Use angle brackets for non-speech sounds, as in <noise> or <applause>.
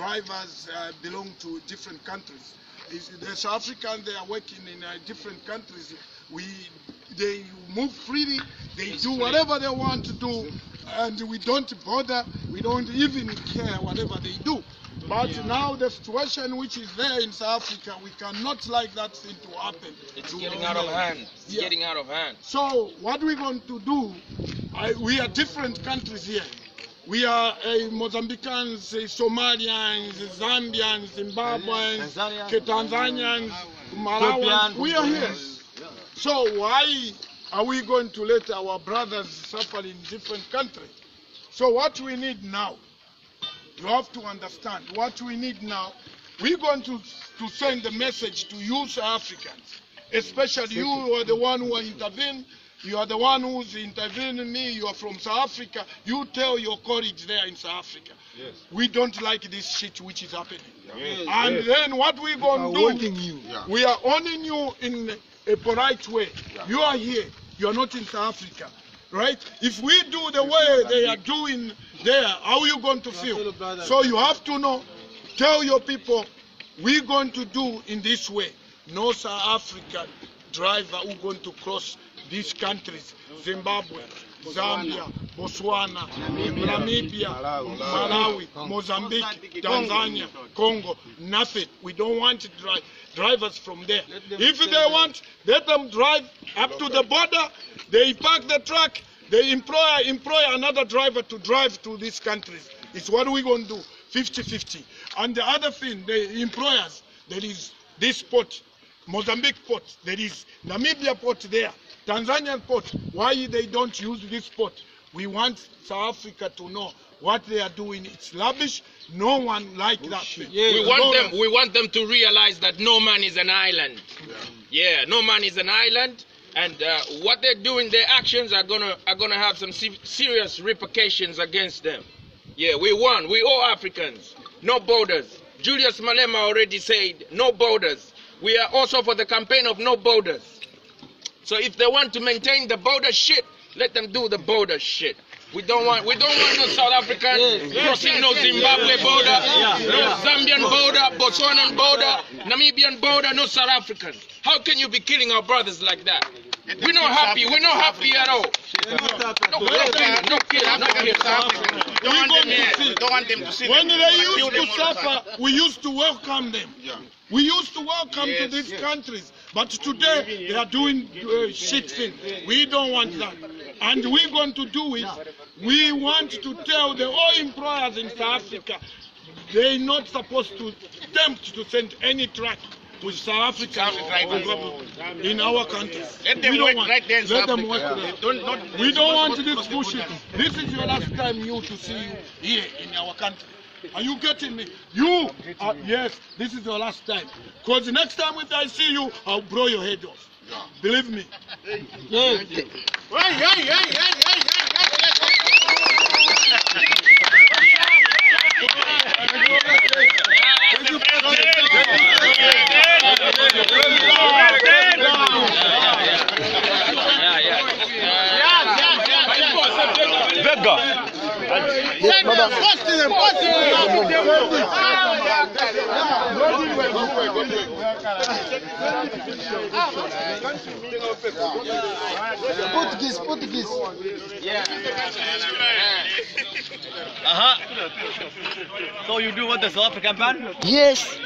drivers uh, belong to different countries. Is the South Africans they are working in uh, different countries. We they move freely. They do whatever they want to do, and we don't bother. We don't even care whatever they do. But now the situation which is there in South Africa, we cannot like that thing to happen. It's to getting out of hand. It's Yeah. getting out of hand. So what we're going to do, I, we are different countries here. We are uh, Mozambicans, uh, Somalians, Zambians, Zimbabweans, Tanzania. Tanzanians, Malawians. We are here. So why are we going to let our brothers suffer in different countries? So what we need now, you have to understand, what we need now, we're going to, to send the message to you South Africans, especially you who are the one who are intervening, you are the one who's intervening me, you are from South Africa, you tell your colleagues there in South Africa, Yes. we don't like this shit which is happening. And then what we're going to do, we are owning you in a polite way. You are here, you are not in South Africa, right? If we do the way they are doing there, how are you going to feel? So you have to know, tell your people, we're going to do in this way. No South African driver who going to cross these countries, Zimbabwe, Zambia, Botswana, Namibia, Malawi, Mozambique, Tanzania, Congo, nothing. We don't want dri- drivers from there. If they want, let them drive up to the border, they park the truck, they employ, employ another driver to drive to these countries. It's what we're going to do, 50-50. And the other thing, the employers, there is this port, Mozambique port, there is Namibia port there, Tanzanian port. Why they don't use this port? We want South Africa to know what they are doing. It's rubbish. No one like that. thing. We want them. We want them to realize that no man is an island. Yeah, no man is an island, and uh, what they're doing, their actions are gonna are gonna have some se- serious repercussions against them. Yeah, we won. We all Africans. No borders. Julius Malema already said no borders. We are also for the campaign of no borders. So if they want to maintain the border shit, let them do the border shit. We don't want we don't want no South African crossing no Zimbabwe border, no Zambian border, Botswana border, Namibian border, no South African. How can you be killing our brothers like that? We're not happy. We're not happy at all. No no no killing. Don't want them here. Don't want them to see When they used to all the time. suffer, we used to welcome them. We used to welcome to these yes. countries. But today, they are doing uh, shit thing. We don't want that. And we're going to do it. We want to tell the all employers in South Africa, they're not supposed to attempt to send any truck with South Africa South Africa. in our country. Let them We don't work want- right there in South Africa. there. Don't, don't, We don't want this bullshit. This is your last time you to see you here in our country. Are you getting me? You, uh, yes, this is your last time. Because the next time if I see you, I'll blow your head off. Believe me. <laughs> Hey, hey, hey, hey, hey, hey, hey, Portuguese, Portuguese. Uh-huh. So you do what the South African man? Yes.